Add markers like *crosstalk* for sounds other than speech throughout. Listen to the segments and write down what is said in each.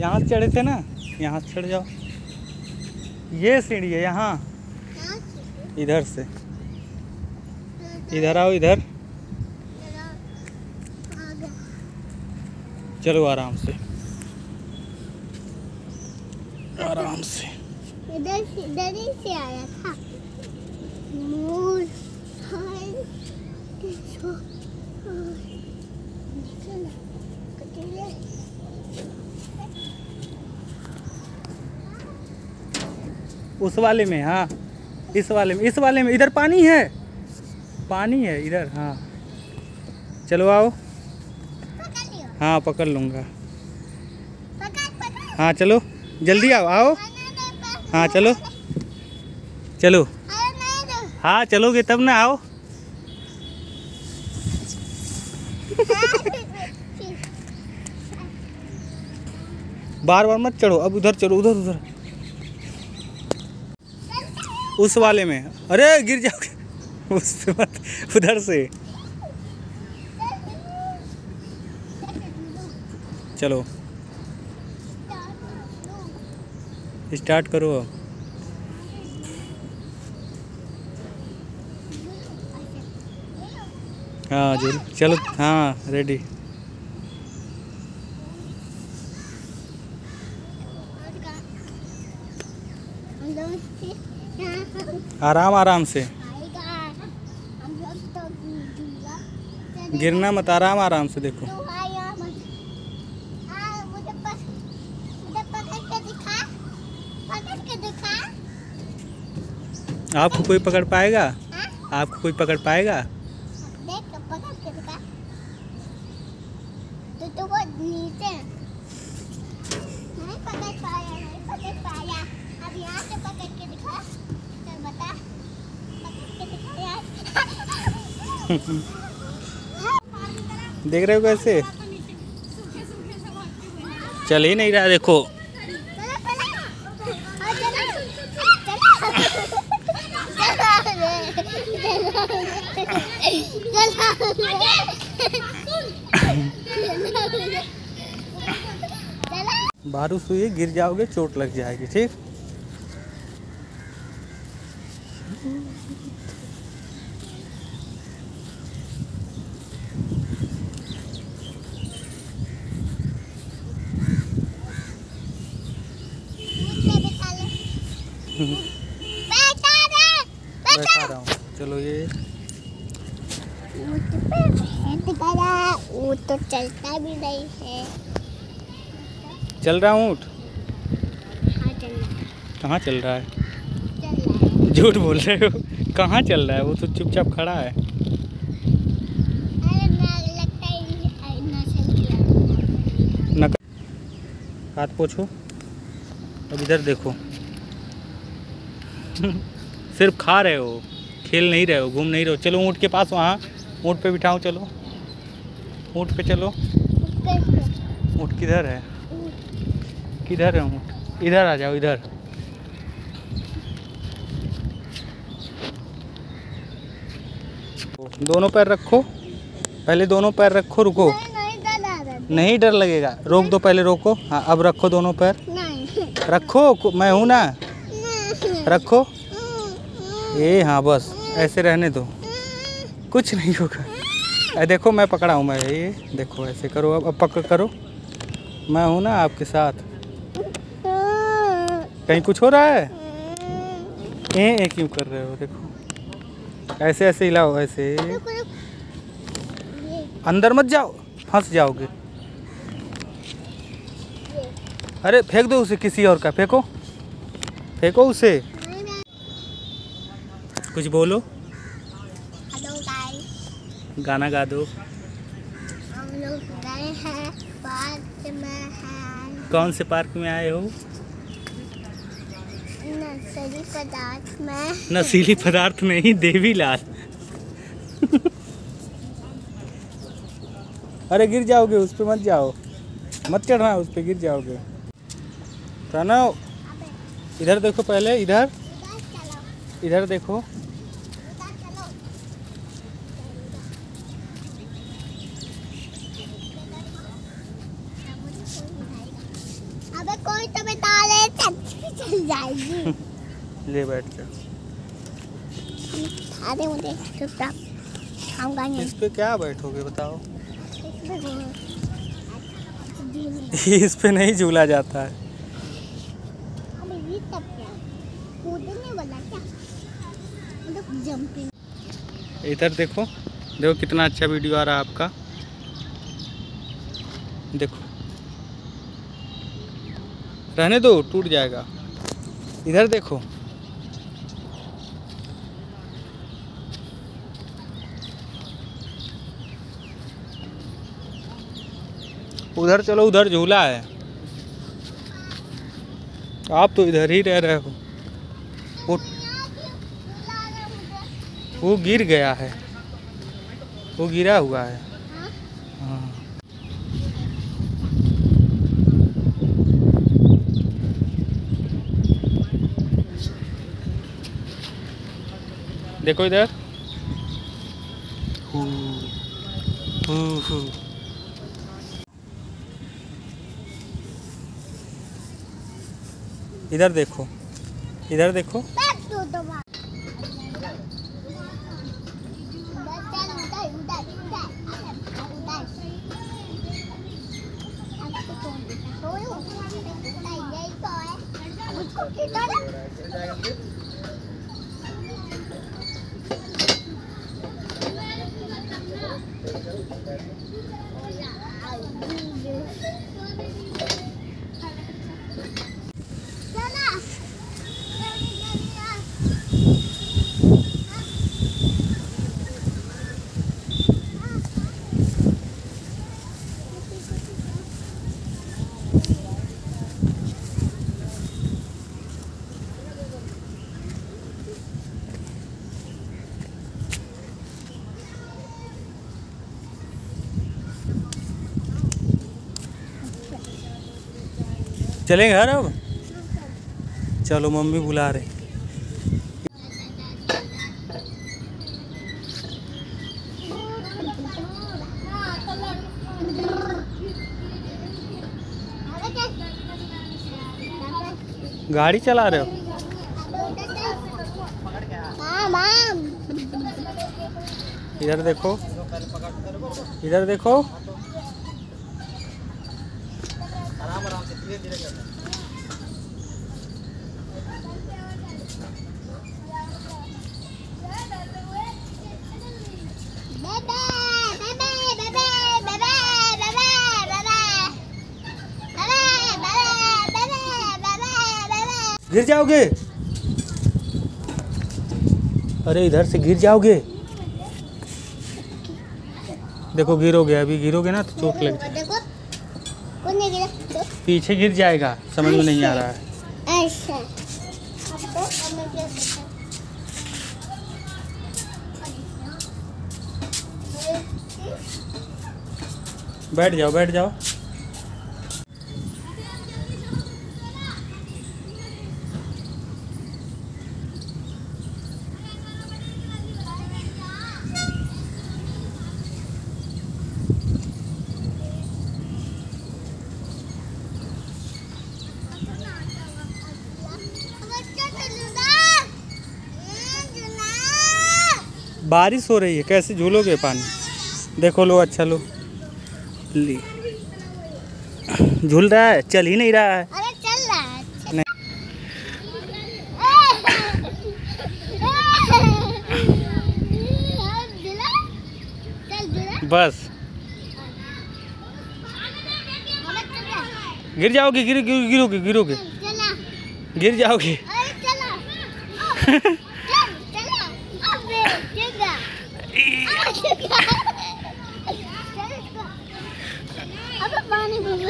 यहाँ चढ़े थे ना, यहाँ चढ़ जाओ। ये सीढ़ी है यहाँ। इधर से। इधर आओ, इधर। चलो आराम से। आराम से। इधर इधर ही से आया था। मोर, हाय उस वाले में हाँ। इस वाले में, इस वाले में। इधर पानी है। पानी है, इधर हाँ। चलो आओ। हाँ पकड़ लूँगा। हाँ चलो। जल्दी आओ आओ। हाँ चलो। चलो। हाँ चलोगे तब ना, आओ। बार बार मत चढ़ो, अब उधर चलो उधर उधर। उस वाले में। अरे, गिर जाओगे। उस पे मत, उधर से। चलो। स्टार्ट करो अब। हाँ जी चलो हाँ रेडी आराम आराम से। गिरना मत आराम आराम से देखो। आपको कोई पकड़ पाएगा? आपको कोई पकड़ पाएगा तो तो वो नीचे नहीं पकड़ पाया नहीं पकड़ पाया अब यहाँ से पकड़ के दिखा चल बता पकड़ के दिखा यार देख रहे हो कैसे? चल ही नहीं रहा देखो। बारिश हुई गिर जाओगे चोट लग जाएगी ठीक? बैठा रहा हूँ चलो ये। ऊँट तो चलता भी नहीं है चल रहा हूँ ऊँट कहाँ चल रहा है? झूठ बोल रहे हो? कहाँ चल रहा है? वो तो चुपचाप खड़ा है। हाथ पोछो। अब इधर देखो। *laughs* सिर्फ़ खा रहे हो खेल नहीं रहे हो घूम नहीं रहे हो। चलो ऊँट के पास वहाँ ऊँट पे बिठाओ चलो। ऊँट पे चलो। ऊँट किधर है? किधर है ऊँट? इधर आ जाओ इधर। दोनों पैर रखो। पहले दोनों पैर रखो रुको। नहीं डरा रहा नहीं डर लगेगा। रोक दो पहले रोको। हाँ अब रखो दोनों पैर। रखो मैं हूँ ना। रखो। ये हाँ बस। ऐसे रहने दो। कुछ नहीं होगा। अरे, देखो, मैं पकड़ा हूँ, मैं ये देखो, ऐसे करो, अब अब पकड़ करो। मैं हूँ ना आपके साथ। कहीं कुछ हो रहा है? ए ए, क्यों कर रहे हो, देखो। ऐसे ऐसे हिलाओ ऐसे। अंदर मत जाओ। फंस जाओगे। अरे, फेंक दो उसे किसी और का। फेंको। फेंको उसे। कुछ बोलो। हेलो गाइस गाना गा दो। हम लोग गए हैं पार्क में हैं। कौन से पार्क में आए हो? नशीली पदार्थ में। नशीली पदार्थ नहीं देवी लाल अरे गिर जाओगे उस पर मत जाओ। मत चढ़ना उस पर गिर जाओगे। प्रणव इधर देखो पहले इधर। इधर देखो। अबे कोई तो बता चल जाएगी। *laughs* ले बैठ जा। अरे मुझे चुपचाप। खाऊँगा नहीं। इस पे क्या बैठोगे बताओ? इसमें वो दिन इस पे नहीं झूला जाता है अबे ये तब क्या कूदने वाला क्या मतलब इधर देखो देखो कितना अच्छा वीडियो आ रहा है आपका। देखो। रहने दो, टूट जाएगा। इधर देखो। उधर चलो, उधर झूला है। आप तो इधर ही रह रहे हो। वो वो गिर गया है। वो गिरा हुआ है। हाँ। देखो इधर। इधर देखो इधर देखो बैठ तू तो वहाँ उधर चल उधर उधर उधर उधर अब तो कौन देता सोयो नहीं यही तो है मुझको किधर चला चलें घर अब? चलो, मम्मी बुला रहे। गाड़ी चला रहे हो? इधर देखो। इधर देखो। गिर जाओगे? अरे इधर से गिर जाओगे? देखो गिरोगे अभी गिरोगे ना तो चोट लग जाए पीछे गिर जाएगा समझ में नहीं आ रहा है। तो बैठ जाओ बैठ जाओ। बारिश हो रही है कैसे झूलोगे पानी? देखो लो अच्छा लो। ली। झूल रहा है चल ही नहीं रहा है। अरे चल रहा है अच्छा। बस। गिर जाओगे गिर गिरोगे गिरोगे। गिर जाओगे *laughs* अरे चला चल चला अबे जगा अबे पानी में घुस गया ये पीछे जाओगे अबे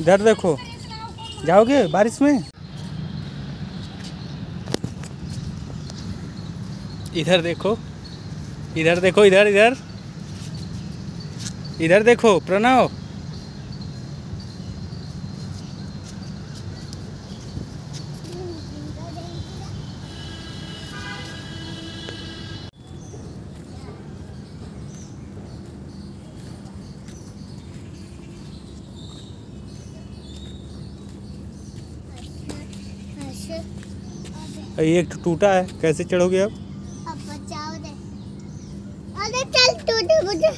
इधर देखो जाओगे बारिश में? इधर देखो। इधर देखो, इधर इधर। इधर देखो प्रणव ये टूटा है, कैसे चढ़ोगे दे अरे चल टूटे मुझे।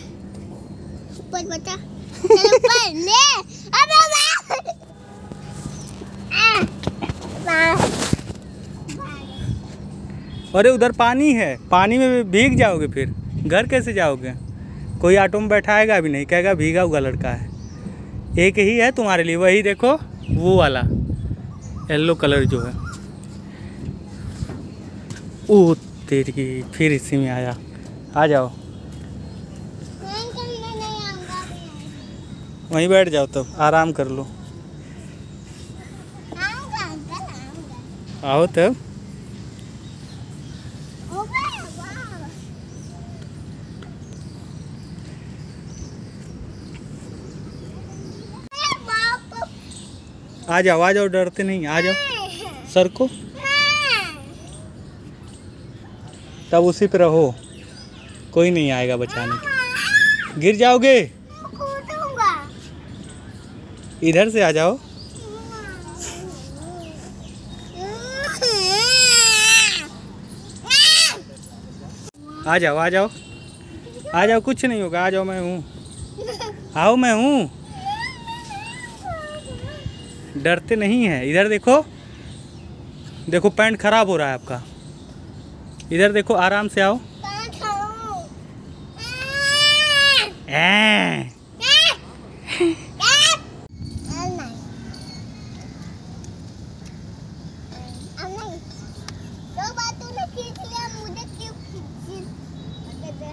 ऊपर बचा। चल ऊपर, ले। अबे अरे उधर पानी है। पानी में भीग जाओगे फिर। घर कैसे जाओगे? कोई ऑटो में बैठाएगा भी नहीं। कहेगा, भीगा हुआ लड़का है। एक ही है तुम्हारे लिए। वही देखो, वो वाला। येलो कलर जो है। ओ, तेरी फिर इसी में आया। आ जाओ मैं करने नहीं आऊँगा मैं वहीं बैठ जाओ तब आराम कर लो। आओ तब बाप आ जाओ आ जाओ, डरते नहीं, आ जाओ। सर को। तब उसी पे रहो। कोई नहीं आएगा बचाने गिर जाओगे? इधर से आ जाओ। आ जाओ आ जाओ। आ जाओ कुछ नहीं होगा आ जाओ मैं हूँ। आओ मैं हूँ। डरते नहीं है। इधर देखो। देखो पैंट खराब हो रहा है आपका। इधर देखो आराम से आओ। कहाँ खाऊं? ऐं। अब नहीं। अब नहीं। दो बार तूने खींच लिया मुझे क्यों खींची दे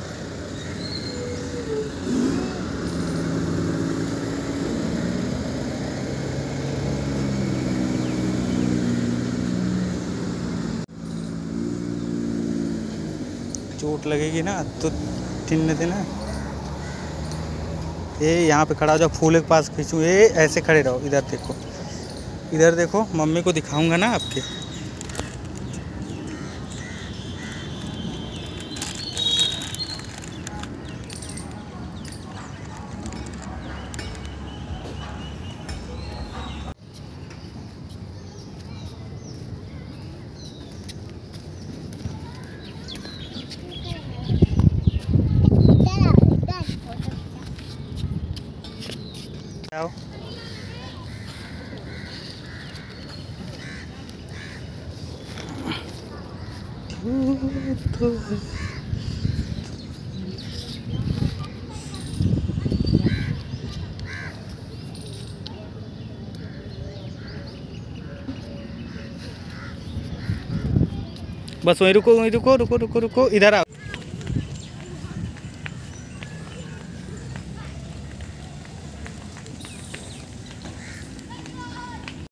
चोट लगेगी ना तो तीन दिन ये यहाँ पे खड़ा हो जाओ, फूल के पास खींचू ये ऐसे खड़े रहो, इधर देखो इधर देखो, मम्मी को दिखाऊँगा ना आपके। बस वहीं रुको वहीं रुको रुको रुको रुको इधर आओ